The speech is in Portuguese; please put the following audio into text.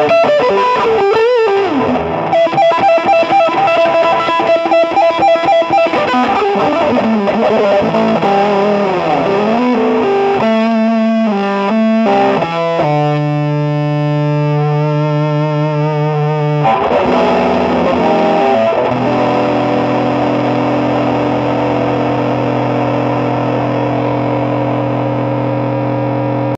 Música